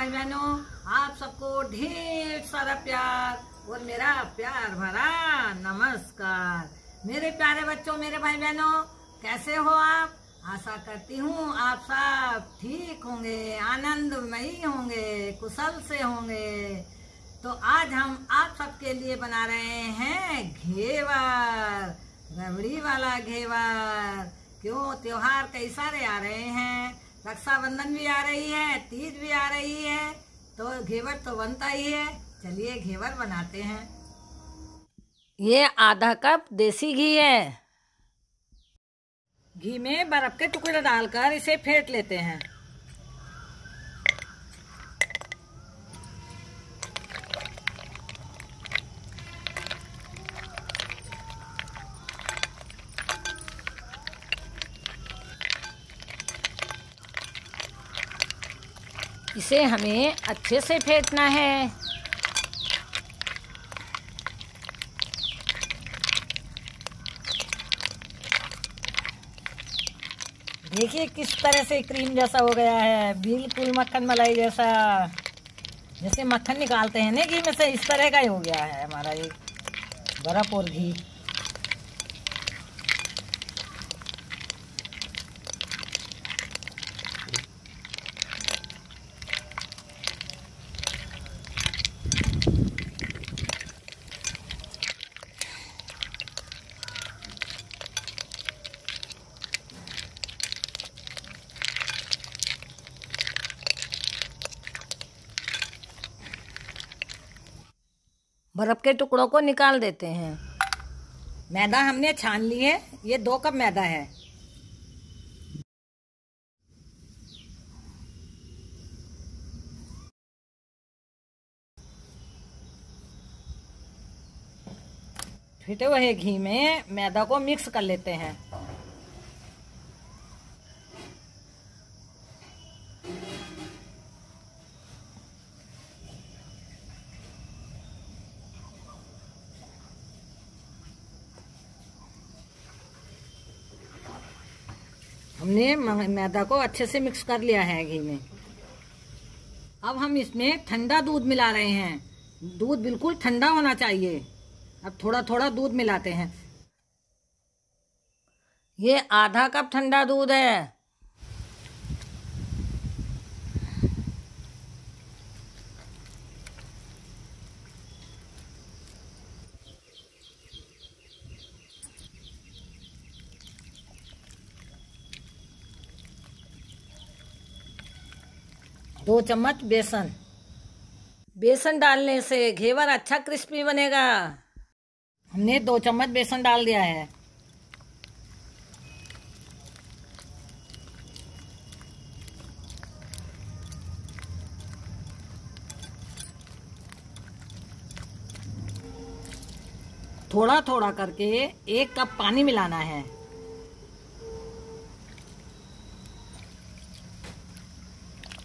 भाई बहनों, आप सबको ढेर सारा प्यार और मेरा प्यार भरा नमस्कार। मेरे प्यारे बच्चों, मेरे भाई बहनों, कैसे हो आप? आशा करती हूँ आप सब ठीक होंगे, आनंदमयी होंगे, कुशल से होंगे। तो आज हम आप सबके लिए बना रहे हैं घेवर, रबड़ी वाला घेवर। क्यों? त्योहार कई सारे आ रहे हैं। रक्षाबंधन भी आ रही है तीज भी आ रही है तो घेवर तो बनता ही है। चलिए घेवर बनाते हैं। ये आधा कप देसी घी है। घी में बर्फ़ के टुकड़े डालकर इसे फेंट लेते हैं। इसे हमें अच्छे से फेंटना है। देखिए किस तरह से क्रीम जैसा हो गया है, बिल्कुल मक्खन मलाई जैसा। जैसे मक्खन निकालते हैं ना घी में से इस तरह का ही हो गया है हमारा ये बर्फ़ और घी। बर्फ़ के टुकड़ों को निकाल देते हैं। मैदा हमने छान ली है। ये दो कप मैदा है। फिटे हुए घी में मैदा को मिक्स कर लेते हैं हमने मैदा को अच्छे से मिक्स कर लिया है घी में। अब हम इसमें ठंडा दूध मिला रहे हैं। दूध बिल्कुल ठंडा होना चाहिए। अब थोड़ा थोड़ा दूध मिलाते हैं। ये आधा कप ठंडा दूध है। दो चम्मच, बेसन। बेसन डालने से घेवर अच्छा क्रिस्पी बनेगा। हमने दो चम्मच बेसन डाल दिया है। थोड़ा थोड़ा करके एक कप पानी मिलाना है।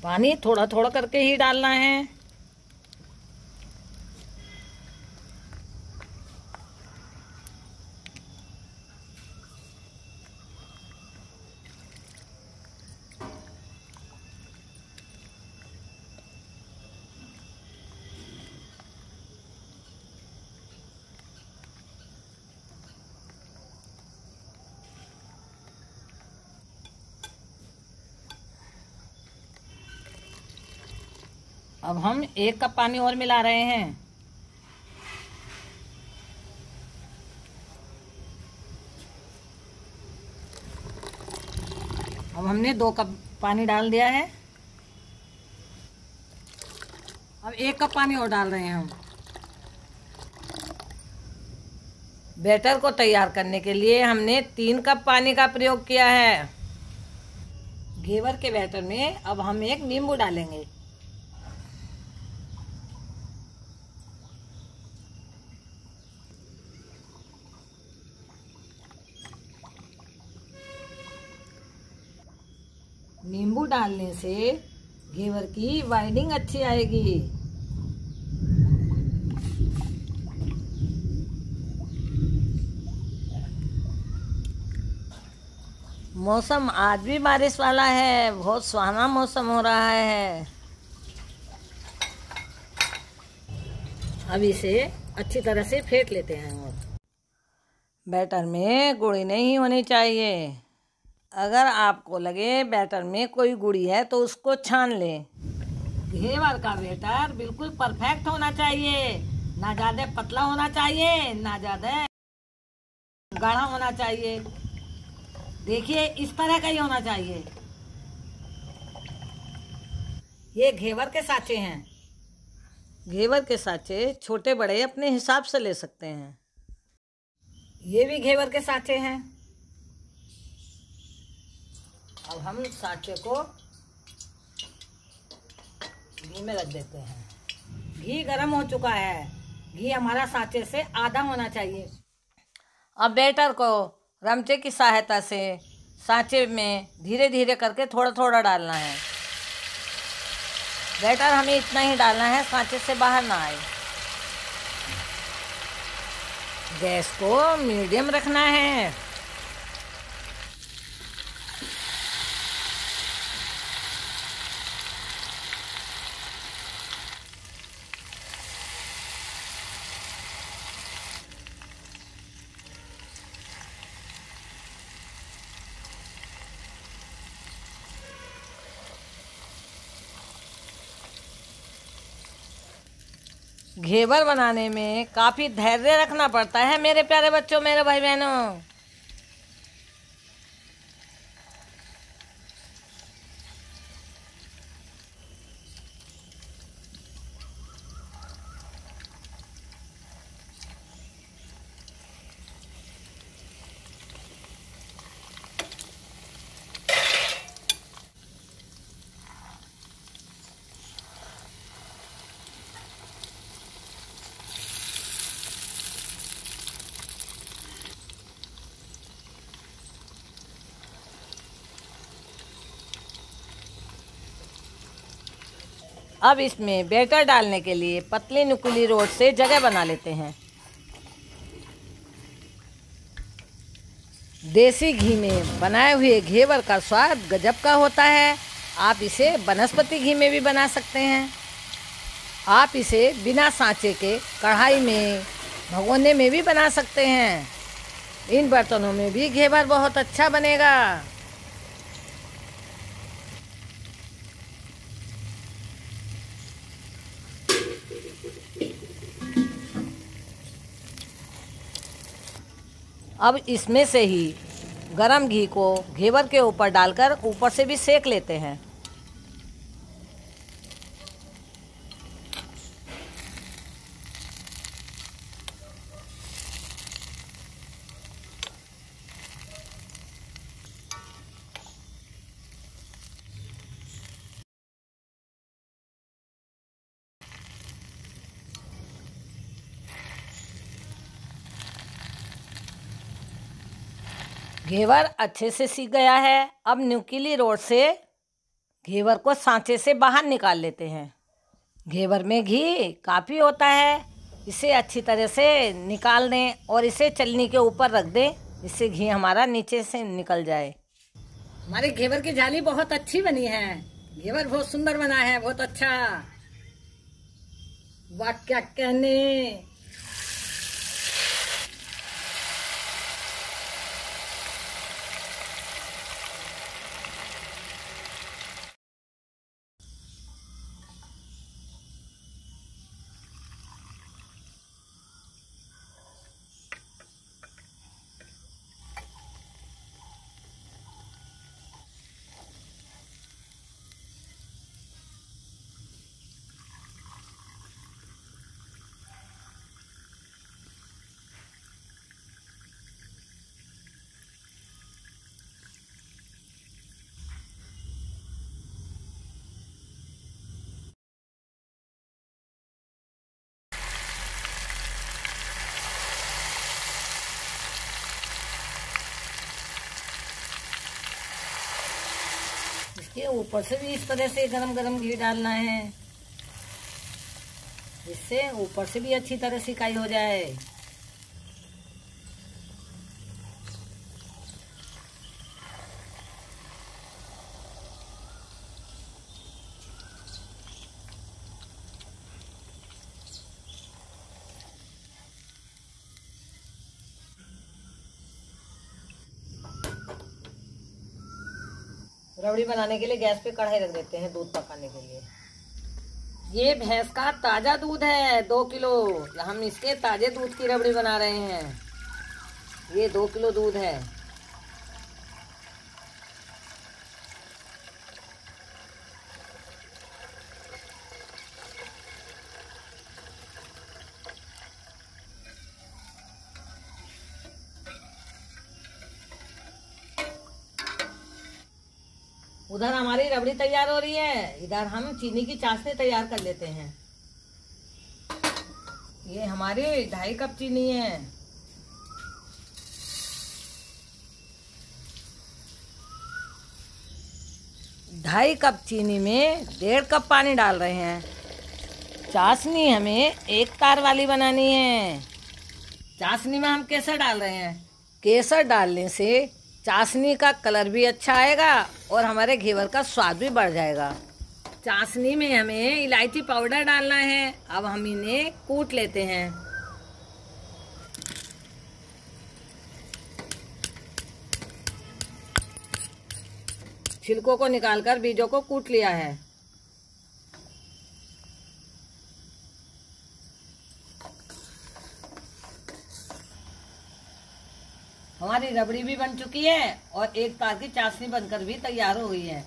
पानी थोड़ा थोड़ा करके ही डालना है। अब हम एक कप पानी और मिला रहे हैं। अब हमने दो कप पानी डाल दिया है। अब एक कप पानी और डाल रहे हैं हम। बैटर को तैयार करने के लिए हमने तीन कप पानी का प्रयोग किया है। घेवर के बैटर में अब हम एक नींबू डालेंगे। नींबू डालने से घेवर की वाइडिंग अच्छी आएगी। मौसम, आज भी बारिश वाला है, बहुत सुहाना मौसम हो रहा है। अब इसे अच्छी तरह से फेंट लेते हैं और बैटर में गुड़ी नहीं होनी चाहिए। अगर आपको लगे बैटर में कोई गुड़ी है तो उसको छान लें। घेवर का बैटर बिल्कुल परफेक्ट होना चाहिए। ना ज़्यादा पतला होना चाहिए ना ज़्यादा गाढ़ा होना चाहिए। देखिए इस तरह का ही होना चाहिए। ये घेवर के साँचे हैं। घेवर के साँचे छोटे बड़े अपने हिसाब से ले सकते हैं। ये भी घेवर के साँचे हैं। अब हम साँचे को घी में रख देते हैं। घी गरम हो चुका है। घी हमारा साँचे से आधा होना चाहिए। अब बैटर को रमचे की सहायता से सांचे में धीरे धीरे करके थोड़ा थोड़ा डालना है। बेटर हमें इतना ही डालना है, सांचे से बाहर ना आए। गैस को मीडियम रखना है। घेवर बनाने में काफ़ी धैर्य रखना पड़ता है मेरे प्यारे बच्चों मेरे भाई बहनों अब इसमें बैटर डालने के लिए पतली नुकीली रोड से जगह बना लेते हैं। देसी घी में बनाए हुए घेवर का स्वाद गजब का होता है। आप इसे वनस्पति घी में भी बना सकते हैं। आप इसे बिना सांचे के कढ़ाई में, भगोने में भी बना सकते हैं। इन बर्तनों में भी घेवर बहुत अच्छा बनेगा। अब इसमें से ही गरम घी को घेवर के ऊपर डालकर ऊपर से भी सेक लेते हैं। घेवर अच्छे से सीख गया है। अब नुकीली रोड से घेवर को सांचे से बाहर निकाल लेते हैं। घेवर में घी काफ़ी होता है। इसे अच्छी तरह से निकाल दें और इसे चलनी के ऊपर रख दें। इससे घी हमारा नीचे से निकल जाए। हमारे घेवर की जाली बहुत अच्छी बनी है। घेवर बहुत सुंदर बना है, बहुत अच्छा। वाह क्या कहने इसके ऊपर से भी इस तरह से गरम गरम घी डालना है। इससे ऊपर से भी अच्छी तरह सिकाई हो जाए। रबड़ी बनाने के लिए गैस पे कढ़ाई रख देते हैं दूध पकाने के लिए। ये भैंस का ताज़ा दूध है, दो किलो। हम इसके ताजे दूध की रबड़ी बना रहे हैं। ये दो किलो दूध है। उधर हमारी रबड़ी तैयार हो रही है। इधर हम चीनी की चाशनी तैयार कर लेते हैं। ये हमारी ढाई कप चीनी है। ढाई कप चीनी में डेढ़ कप पानी डाल रहे हैं। चाशनी हमें एक तार वाली बनानी है। चाशनी में हम केसर डाल रहे हैं। केसर डालने से चाशनी का कलर भी अच्छा आएगा और हमारे घेवर का स्वाद भी बढ़ जाएगा। चाशनी में हमें इलायची पाउडर डालना है। अब हम इन्हें कूट लेते हैं। छिलकों को निकालकर बीजों को कूट लिया है। हमारी रबड़ी भी बन चुकी है और एक तार की चाशनी बनकर भी तैयार हो गई है।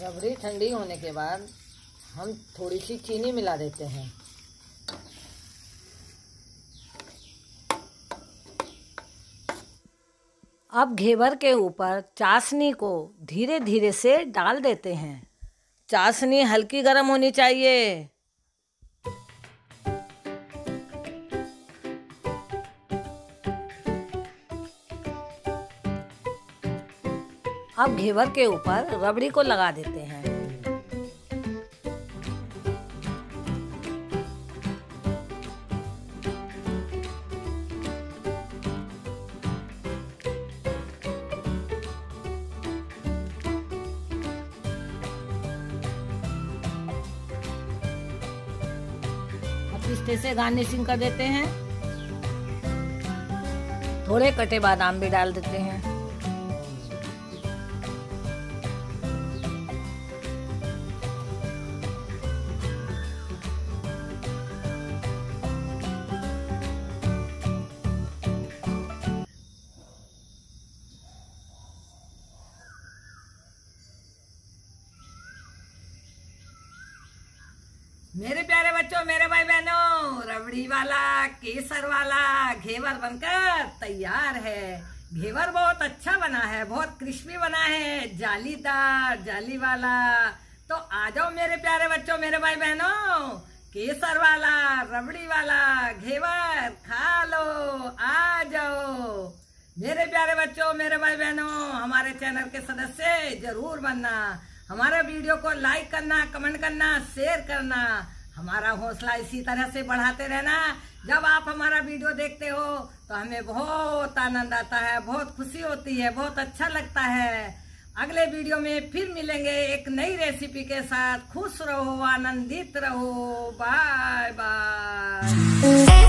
रबड़ी ठंडी होने के बाद हम थोड़ी सी चीनी मिला देते हैं। अब घेवर के ऊपर चाशनी को धीरे धीरे से डाल देते हैं। चाशनी हल्की गर्म होनी चाहिए। अब घेवर के ऊपर रबड़ी को लगा देते हैं। पिस्ते से गार्निशिंग कर देते हैं। थोड़े कटे बादाम भी डाल देते हैं। मेरे प्यारे बच्चों, मेरे भाई बहनों रबड़ी वाला, केसर वाला, घेवर बनकर तैयार है। घेवर बहुत अच्छा बना है, बहुत क्रिस्पी बना है, जालीदार, जाली वाला। तो आ जाओ मेरे प्यारे बच्चों, मेरे भाई बहनों केसर वाला, रबड़ी वाला, घेवर खा लो, आ जाओ। मेरे प्यारे बच्चों, मेरे भाई बहनों हमारे चैनल के सदस्य ज़रूर बनना। हमारे वीडियो को लाइक करना, कमेंट करना, शेयर करना। हमारा हौसला इसी तरह से बढ़ाते रहना। जब आप हमारा वीडियो देखते हो तो हमें बहुत आनंद आता है, बहुत खुशी होती है, बहुत अच्छा लगता है। अगले वीडियो में फिर मिलेंगे एक नई रेसिपी के साथ। खुश रहो, आनंदित रहो। Bye bye